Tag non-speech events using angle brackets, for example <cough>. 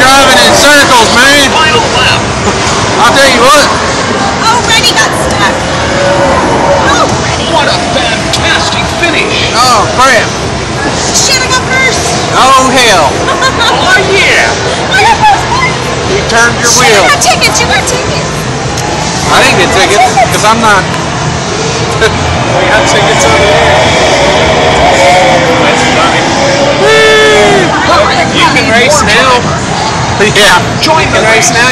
driving in circles, man. Final lap. I'll tell you what. Oh, Reddy got stuck. Oh, Reddy. What a fantastic finish. Oh, crap. Shit, I got first. Oh, hell. <laughs> Oh, yeah. I got first. You turned your Shit, wheel. I got tickets. You got tickets. I didn't get tickets because I'm not. <laughs> <laughs> we got tickets over <laughs> Yeah. Join the race race. now.